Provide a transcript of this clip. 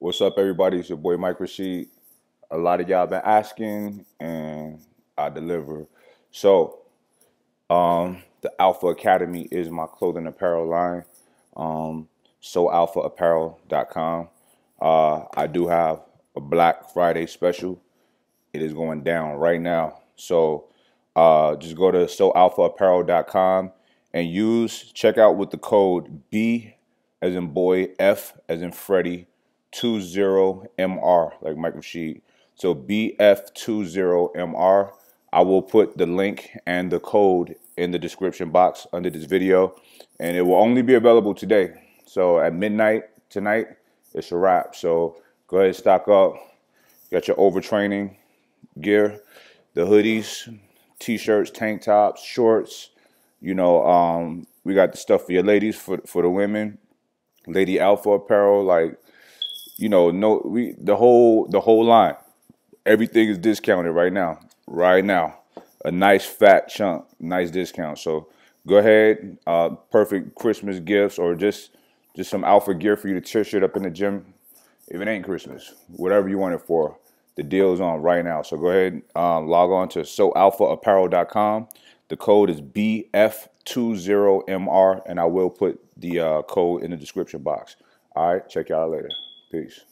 What's up, everybody? It's your boy Mike Rashid. A lot of y'all been asking, and I deliver. So, um, the Alpha Academy is my clothing apparel line. Um, SoAlphaApparel.com. Uh, I do have a Black Friday special. It is going down right now. So, uh, just go to SoAlphaApparel.com and use check out with the code B as in boy, F as in Freddie, 20MR, like Mike Rashid. So BF20MR. I will put the link and the code in the description box under this video, and it will only be available today. So at midnight tonight, it's a wrap. So go ahead and stock up. Got your overtraining gear, the hoodies, t-shirts, tank tops, shorts. You know, um, we got the stuff for your ladies, for for the women, Lady Alpha apparel, like you know, no, we the whole the whole line. Everything is discounted right now. Right now, a nice fat chunk, nice discount. So go ahead, uh, perfect Christmas gifts or just just some alpha gear for you to tear shit up in the gym. If it ain't Christmas, whatever you want it for, the deal is on right now. So go ahead, uh, log on to soalphaapparel.com. The code is BF20MR, and I will put the uh, code in the description box. All right, check y'all later. Peace.